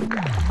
Yeah.